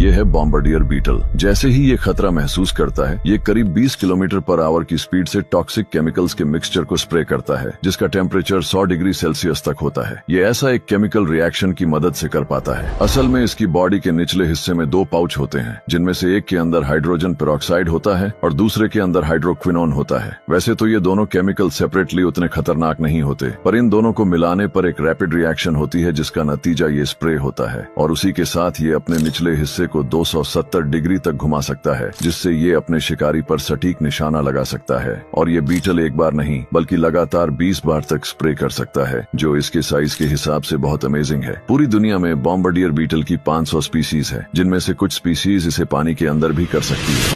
ये है बॉम्बर्डियर बीटल जैसे ही ये खतरा महसूस करता है, ये करीब 20 किलोमीटर पर आवर की स्पीड से टॉक्सिक केमिकल्स के मिक्सचर को स्प्रे करता है, जिसका टेम्परेचर 100 डिग्री सेल्सियस तक होता है। ये ऐसा एक केमिकल रिएक्शन की मदद से कर पाता है। असल में इसकी बॉडी के निचले हिस्से में दो पाउच होते हैं, जिनमें से एक के अंदर हाइड्रोजन पेरोक्साइड होता है और दूसरे के अंदर हाइड्रोक्विनोन होता है। वैसे तो ये दोनों केमिकल सेपरेटली उतने खतरनाक नहीं होते, पर इन दोनों को मिलाने पर एक रैपिड रिएक्शन होती है, जिसका नतीजा ये स्प्रे होता है, और उसी के साथ ये अपने निचले हिस्से को 270 डिग्री तक घुमा सकता है, जिससे ये अपने शिकारी पर सटीक निशाना लगा सकता है। और ये बीटल एक बार नहीं, बल्कि लगातार 20 बार तक स्प्रे कर सकता है, जो इसके साइज़ के हिसाब से बहुत अमेजिंग है। पूरी दुनिया में बॉम्बडियर बीटल की 500 स्पीसीज है, जिनमें से कुछ स्पीसीज इसे पानी के अंदर भी कर सकती है।